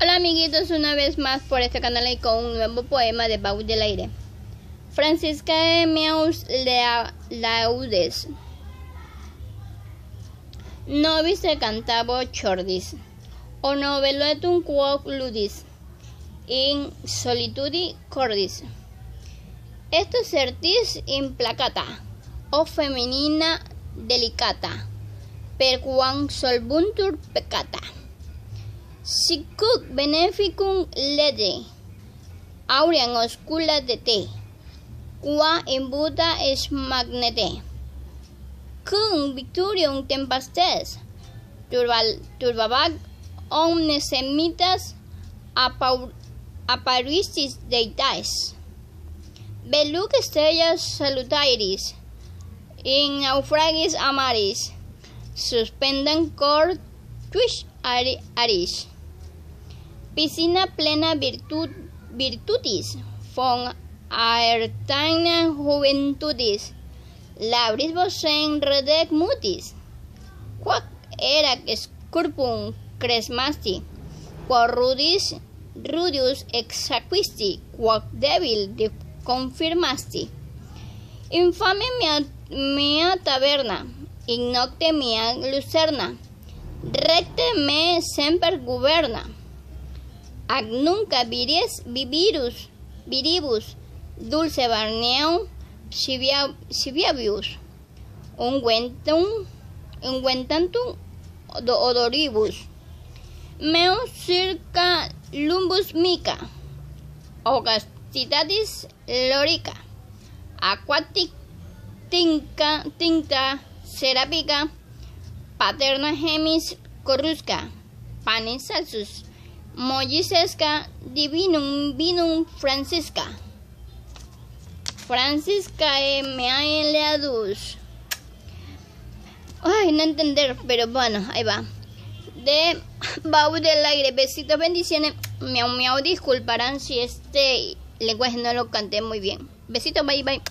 Hola amiguitos, una vez más por este canal y con un nuevo poema de Bau del Aire. Francisca Meus Laudes. Nobis de cantabo chordis, o novelotum quoc ludis, in solitudi cordis. Esto certis implacata, o feminina delicata, per quam solvuntur peccata. Sicut beneficum lede, auream oscula de te, qua imbuta es magnete. Cum victorium tempestes, turbabac omnes semitas apparistis deitais. Veluc estrellas salutairis, in naufragis amaris, suspendan cor tuis aris. Piscina plena virtud, virtutis, fon aertaina juventudis, labris vocem redec mutis, quac erac scurpum cresmasti, quac rudis rudius exacquisti, quac debil de confirmasti. Infame mia, mia taverna, in nocte mia lucerna, recte me semper guberna. Ac nunca viries vivirus, viribus, dulce barneum, siviabius, ungüentum, ungüentantum odoribus, meus circa lumbus mica, augastitatis lorica, aquatic tinca, tinta serapica, paterna gemis corrusca, panis salsus, mollisesca, divinum vinum francisca. Francisca M.A.L. Adus. Ay, no entender, pero bueno, ahí va. De Bau del Aire, besitos, bendiciones. Miau, miau, disculparán si este lenguaje no lo canté muy bien. Besitos, bye, bye.